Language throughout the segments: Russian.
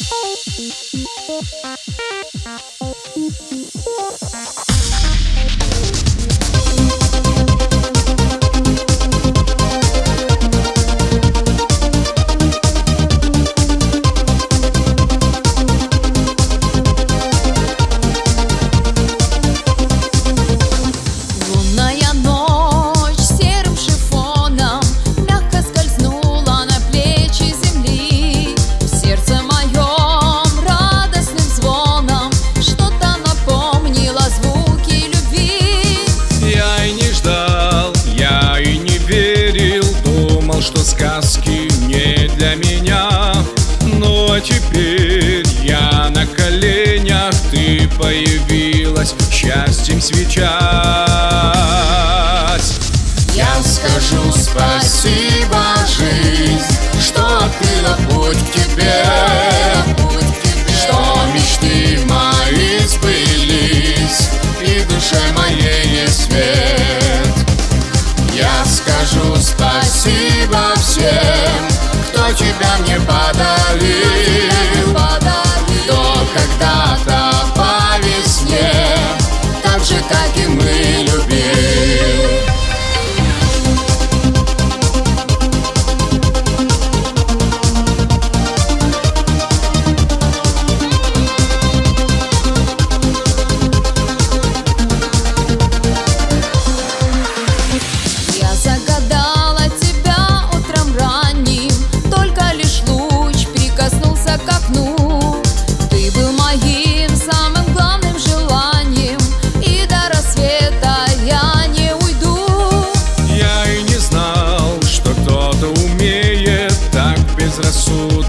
Thank you. Что сказки не для меня. Ну а теперь я на коленях Ты появилась, счастьем свечась. Я скажу спасибо, скажу спасибо всем, кто тебя мне подарил,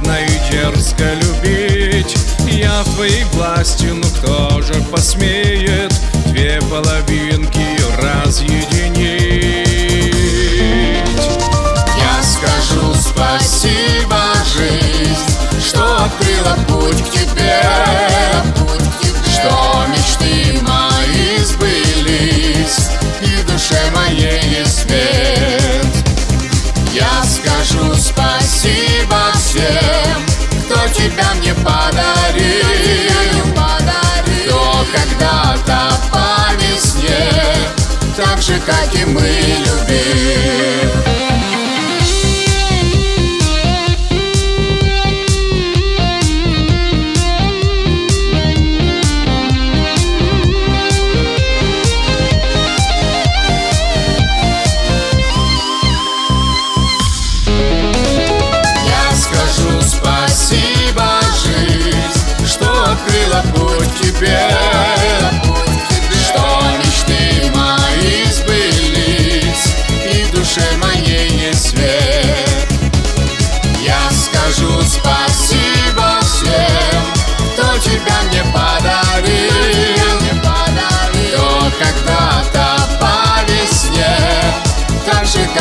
безрассудно и дерзко любить. Я твоей власти, ну кто же посмеет? Две половинки разъединить тебя мне подарил, кто когда-то по весне, так же, как и мы любил. дело путь тебе, что мечты мои сбылись, и душе моей есть свет. Я скажу спасибо всем, кто тебя мне подарил, кто когда-то по весне, так же, как